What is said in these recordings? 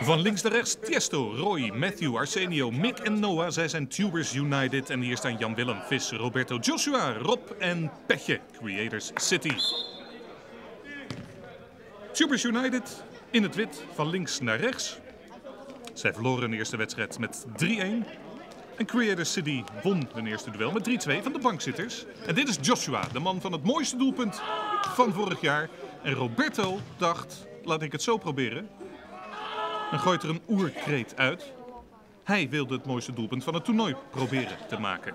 Van links naar rechts, Tiesto, Roy, Matthew, Arsenio, Mick en Noah. Zij zijn Tubers United. En hier staan Jan Willem, Vis, Roberto, Joshua, Rob en Petje, Creators City. Tubers United in het wit, van links naar rechts. Zij verloren de eerste wedstrijd met 3-1. En Creators City won hun eerste duel met 3-2 van de bankzitters. En dit is Joshua, de man van het mooiste doelpunt van vorig jaar. En Roberto dacht, laat ik het zo proberen. Dan gooit er een oerkreet uit. Hij wilde het mooiste doelpunt van het toernooi proberen te maken.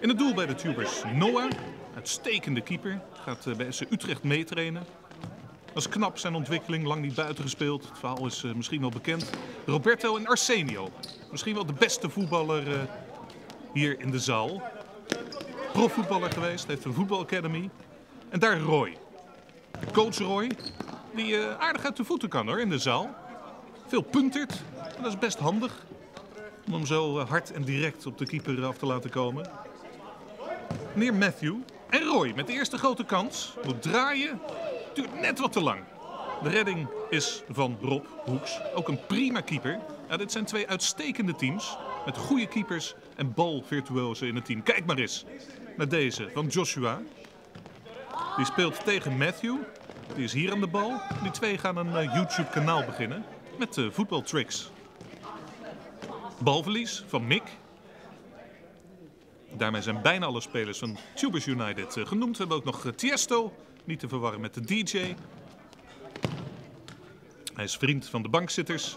In het doel bij de Tubers Noah, uitstekende keeper, gaat eh, bij SC Utrecht meetrainen. Dat knap, zijn ontwikkeling, lang niet buiten gespeeld. Het verhaal is uh, misschien wel bekend. Roberto en Arsenio, misschien wel de beste voetballer uh, hier in de zaal. Profvoetballer geweest, heeft een voetbalacademy. En daar Roy. Coach Roy, die aardig uit de voeten kan hoor, in de zaal. Veel puntert, en dat is best handig. Om hem zo hard en direct op de keeper af te laten komen. Meneer Matthew en Roy met de eerste grote kans. Moet draaien, duurt net wat te lang. De redding is van Rob Hoeks, ook een prima keeper. Ja, dit zijn twee uitstekende teams met goede keepers en balvirtuozen in het team. Kijk maar eens naar deze van Joshua. Die speelt tegen Matthew. Die is hier aan de bal. Die twee gaan een uh, YouTube-kanaal beginnen met uh, voetbaltricks. Balverlies van Mick. Daarmee zijn bijna alle spelers van Tubers United uh, genoemd. We hebben ook nog Tiesto, niet te verwarren met de DJ. Hij is vriend van de bankzitters.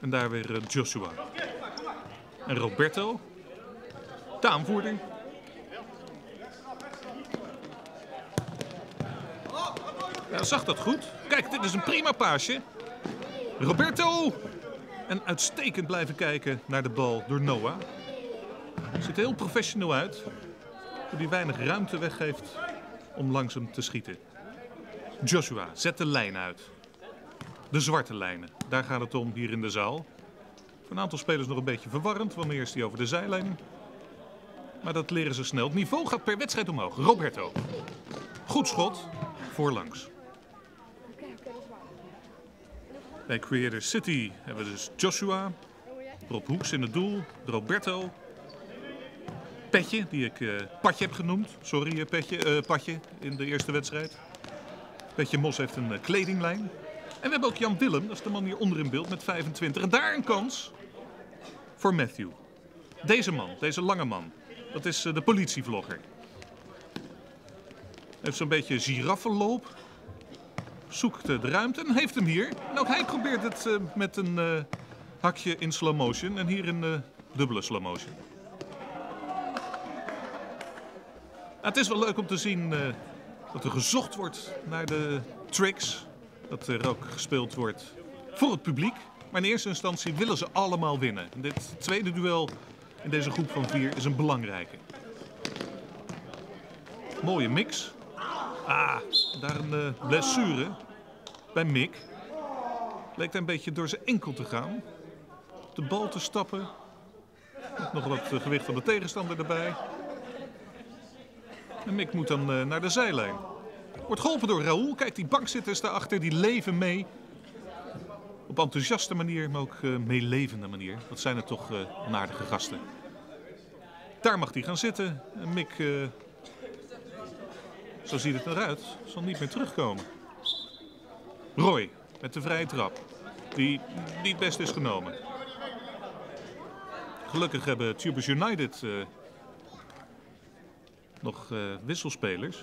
En daar weer Joshua. En Roberto, de aanvoerder. Ja, zag dat goed. Kijk, dit is een prima paasje. Roberto! En uitstekend blijven kijken naar de bal door Noah. Ziet er heel professioneel uit. Hij weinig ruimte weggeeft om langs hem te schieten. Joshua, zet de lijn uit. De zwarte lijnen, daar gaat het om hier in de zaal. Voor een aantal spelers nog een beetje verwarrend. Wanneer is hij over de zijlijn? Maar dat leren ze snel. Het niveau gaat per wedstrijd omhoog. Roberto. Goed schot. Voorlangs. Bij Creator City hebben we dus Joshua. Rob Hoeks in het doel. Roberto. Petje, die ik uh, Patje heb genoemd. Sorry, uh, Petje, uh, Patje in de eerste wedstrijd. Petje Mos heeft een kledinglijn. En we hebben ook Jan Willem, dat is de man hier onder in beeld met 25. En daar een kans voor Matthew. Deze man, deze lange man. Dat is de politievlogger. Heeft zo'n beetje giraffenloop. Zoekt de ruimte en heeft hem hier. En ook hij probeert het uh, met een uh, hakje in slow motion en hier in dubbele slow motion. Nou, het is wel leuk om te zien dat er gezocht wordt naar de tricks. Dat er ook gespeeld wordt voor het publiek. Maar in eerste instantie willen ze allemaal winnen. En dit tweede duel in deze groep van vier is een belangrijke. Mooie mix. Ah, daar een uh, blessure bij Mick. Leek hij een beetje door zijn enkel te gaan. De bal te stappen. Nog wat uh, gewicht van de tegenstander erbij. En Mick moet dan uh, naar de zijlijn. Wordt geholpen door Raoul. Kijk, die bankzitters daarachter, die leven mee. Op enthousiaste manier, maar ook meelevende manier. Wat zijn het toch aardige gasten. Daar mag hij gaan zitten. En Mick zo ziet het eruit. Zal niet meer terugkomen. Roy met de vrije trap. Die niet best is genomen. Gelukkig hebben Tubers United uh, nog uh, wisselspelers.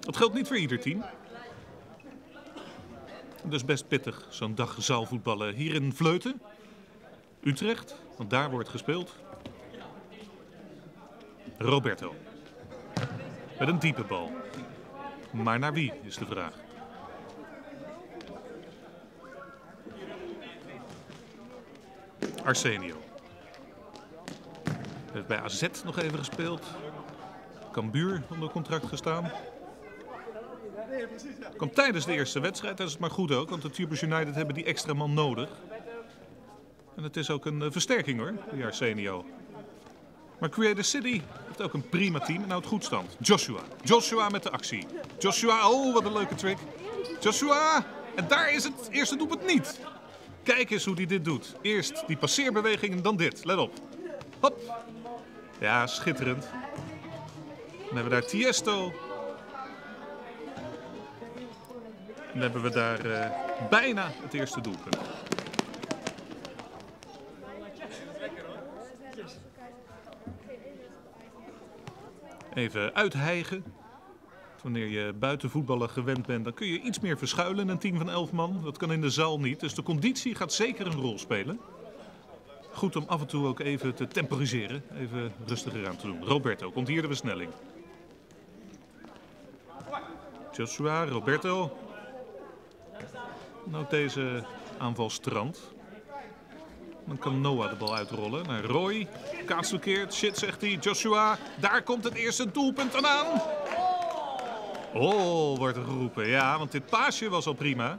Dat geldt niet voor ieder team. Dus best pittig zo'n dag zaalvoetballen hier in Vleuten. Utrecht, want daar wordt gespeeld. Roberto. Met een diepe bal. Maar naar wie is de vraag. Arsenio. Heeft bij AZ nog even gespeeld. Cambuur onder contract gestaan. Komt tijdens de eerste wedstrijd, dat is het maar goed ook, want de Tubers United hebben die extra man nodig. En het is ook een versterking hoor, die Arsenio. Maar Creator City heeft ook een prima team en houdt goed stand. Joshua. Joshua met de actie. Joshua, oh wat een leuke trick. Joshua! En daar is het eerste doelpunt niet. Kijk eens hoe hij dit doet. Eerst die passeerbeweging en dan dit. Let op. Hop. Ja, schitterend. Dan hebben we daar Tiesto. Dan hebben we daar uh, bijna het eerste doelpunt. Even uithijgen. Wanneer je buiten voetballen gewend bent, dan kun je iets meer verschuilen in een team van 11 man. Dat kan in de zaal niet. Dus de conditie gaat zeker een rol spelen. Goed om af en toe ook even te temporiseren. Even rustiger aan te doen. Roberto komt hier de versnelling. Joshua, Roberto. Nou deze aanval strand. Dan kan Noah de bal uitrollen naar Roy. Kaats. Shit, zegt hij. Joshua, daar komt het eerste doelpunt aan. Oh, wordt er geroepen. Ja, want dit paasje was al prima.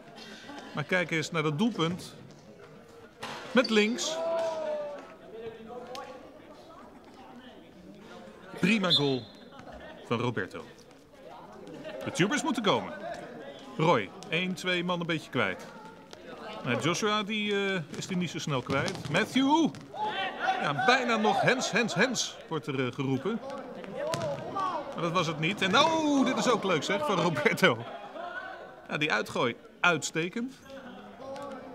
Maar kijk eens naar dat doelpunt. Met links. Prima goal van Roberto. De tubers moeten komen. Roy, 1, 2 man een beetje kwijt. Nou, Joshua die, uh, is die niet zo snel kwijt. Matthew! Ja, bijna nog hens, hens, hens wordt er uh, geroepen. Maar dat was het niet. En oh, dit is ook leuk zeg, van Roberto. Ja, die uitgooi, uitstekend.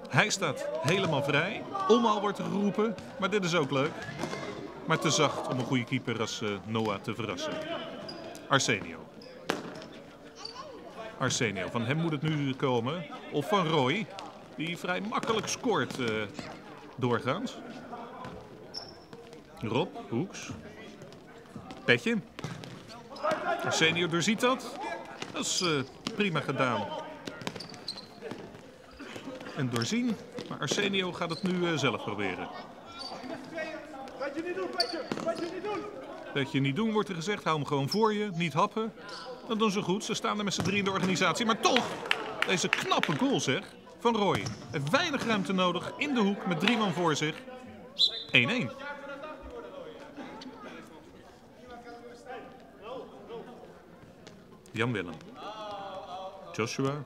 Hij staat helemaal vrij. Omhaal wordt er geroepen, maar dit is ook leuk. Maar te zacht om een goede keeper als uh, Noah te verrassen. Arsenio. Arsenio, van hem moet het nu komen. Of van Roy, die vrij makkelijk scoort uh, doorgaans. Rob, Hoeks. Petje. Senior doorziet dat. Dat is uh, prima gedaan. En doorzien. Maar Arsenio gaat het nu uh, zelf proberen. Wat je niet doen, Petje. Wat je niet doen. Dat je niet doen, wordt er gezegd. Hou hem gewoon voor je. Niet happen. Dat doen ze goed. Ze staan er met z'n drie in de organisatie. Maar toch, deze knappe goal zeg. Van Roy. Weinig ruimte nodig. In de hoek met drie man voor zich. 1-1. Jan Willem. Joshua.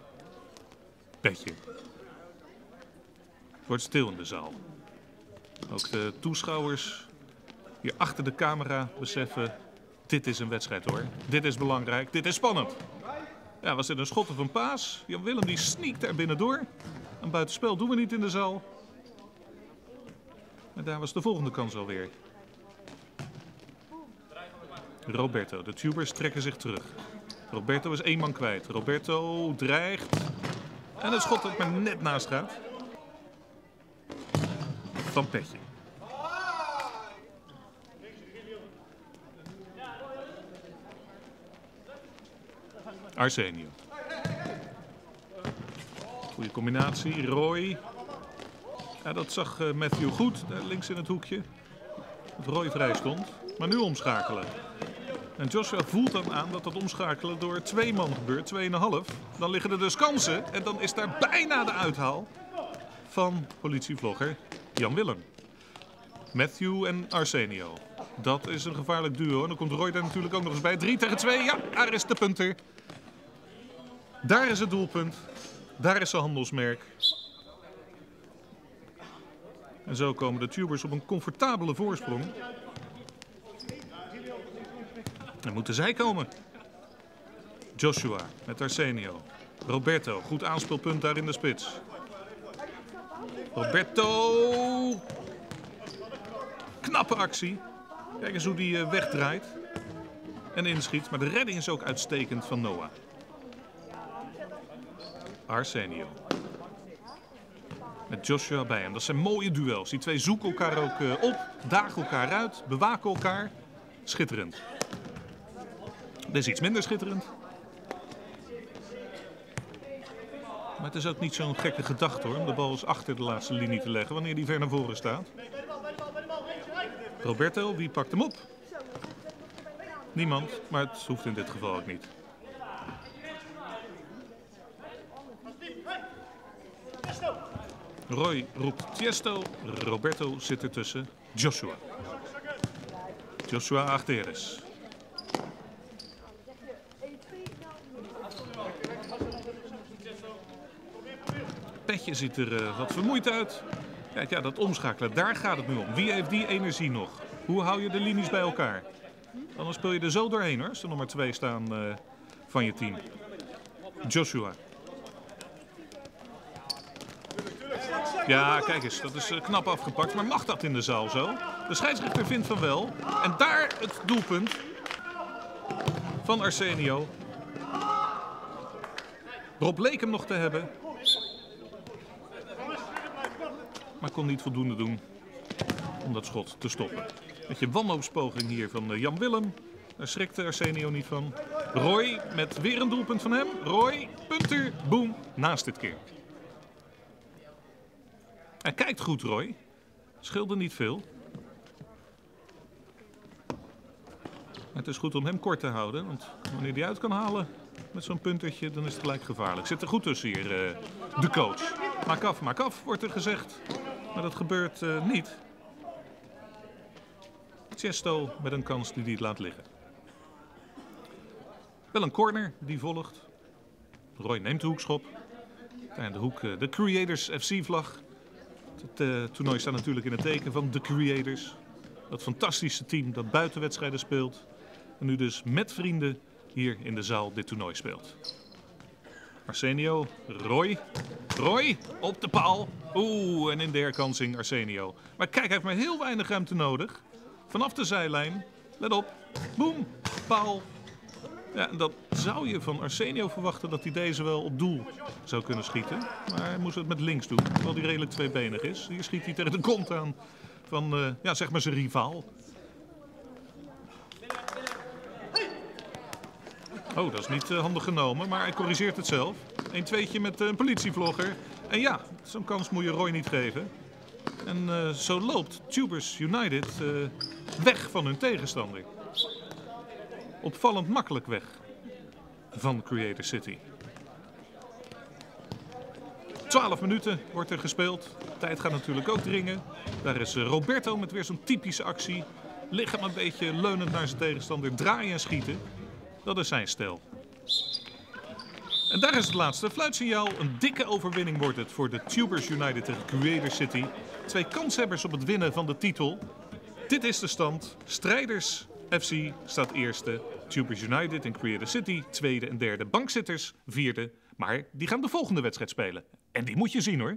Petje. Het wordt stil in de zaal. Ook de toeschouwers hier achter de camera beseffen... dit is een wedstrijd hoor. Dit is belangrijk. Dit is spannend. Ja, was dit een schot of een paas? Jan Willem die sneakt er binnendoor. Een buitenspel doen we niet in de zaal. Maar daar was de volgende kans alweer. Roberto, de tubers trekken zich terug. Roberto is één man kwijt. Roberto dreigt. En het schot dat maar net naast gaat. Van Petje. Arsenio. Goede combinatie. Roy. Ja, dat zag eh, Matthew goed, daar links in het hoekje. Dat Roy vrij stond. Maar nu omschakelen. En Joshua voelt dan aan dat dat omschakelen door twee man gebeurt, tweeënhalf. Dan liggen er dus kansen en dan is daar bijna de uithaal van politievlogger Jan Willem. Matthew en Arsenio. Dat is een gevaarlijk duo. En dan komt Roy daar natuurlijk ook nog eens bij. 3 tegen 2. Ja, daar is de punter. Daar is het doelpunt. Daar is zijn handelsmerk. En zo komen de tubers op een comfortabele voorsprong. Dan moeten zij komen. Joshua met Arsenio. Roberto, goed aanspeelpunt daar in de spits. Roberto. Knappe actie. Kijk eens hoe die eh, wegdraait. En inschiet. Maar de redding is ook uitstekend van Noah. Arsenio. Met Joshua bij hem. Dat zijn mooie duels. Die twee zoeken elkaar ook eh, op, dagen elkaar uit, bewaken elkaar. Schitterend. Dit is iets minder schitterend. Maar het is ook niet zo'n gekke gedachte hoor, om de bal eens achter de laatste linie te leggen wanneer die ver naar voren staat. Roberto, wie pakt hem op? Niemand, maar het hoeft in dit geval ook niet. Roy roept Tiesto, Roberto zit ertussen, Joshua. Joshua Achteres. Petje ziet er uh, wat vermoeid uit. Kijk, ja, dat omschakelen, daar gaat het nu om. Wie heeft die energie nog? Hoe hou je de linies bij elkaar? Anders speel je er zo doorheen hoor, er nummer twee staan uh, van je team. Joshua. Ja, kijk eens, dat is uh, knap afgepakt. Maar mag dat in de zaal zo? De scheidsrechter vindt van wel. En daar het doelpunt van Arsenio. Rob leek hem nog te hebben. Maar kon niet voldoende doen om dat schot te stoppen. Met je wanhoopspoging hier van eh, Jan Willem. Daar schrikte Arsenio niet van. Roy met weer een doelpunt van hem. Roy, punter, boom, naast dit keer. Hij kijkt goed, Roy. Scheelde niet veel. Het is goed om hem kort te houden. Want wanneer hij uit kan halen met zo'n puntertje, dan is het gelijk gevaarlijk. Zit er goed tussen hier, uh, de coach. Maak af, maak af, wordt er gezegd. Maar dat gebeurt uh, niet. Chesto met een kans die hij laat liggen. Wel een corner die volgt. Roy neemt de hoekschop. En de hoek uh, de Creators FC-vlag. Het uh, toernooi staat natuurlijk in het teken van de Creators. Dat fantastische team dat buitenwedstrijden speelt. En nu dus met vrienden hier in de zaal dit toernooi speelt. Arsenio, Roy. Roy, op de paal. Oeh, en in de herkansing Arsenio. Maar kijk, hij heeft maar heel weinig ruimte nodig. Vanaf de zijlijn. Let op. Boom. Paal. Ja, dat zou je van Arsenio verwachten dat hij deze wel op doel zou kunnen schieten. Maar hij moest het met links doen, terwijl hij redelijk tweebenig is. Hier schiet hij tegen de kont aan van, uh, ja, zeg maar zijn rivaal. Oh, dat is niet uh, handig genomen, maar hij corrigeert het zelf. Een tweetje met uh, een politievlogger. En ja, zo'n kans moet je Roy niet geven. En zo loopt Tubers United weg van hun tegenstander. Opvallend makkelijk weg van Creator City. 12 minuten wordt er gespeeld. Tijd gaat natuurlijk ook dringen. Daar is Roberto met weer zo'n typische actie. Lichaam een beetje leunend naar zijn tegenstander. Draaien en schieten. Dat is zijn stijl. En daar is het laatste fluitsignaal. Een dikke overwinning wordt het voor de Tubers United tegen Creator City. Twee kanshebbers op het winnen van de titel. Dit is de stand. Strijders FC staat eerste. Tubers United en Creator City tweede en derde. Bankzitters vierde. Maar die gaan de volgende wedstrijd spelen. En die moet je zien hoor.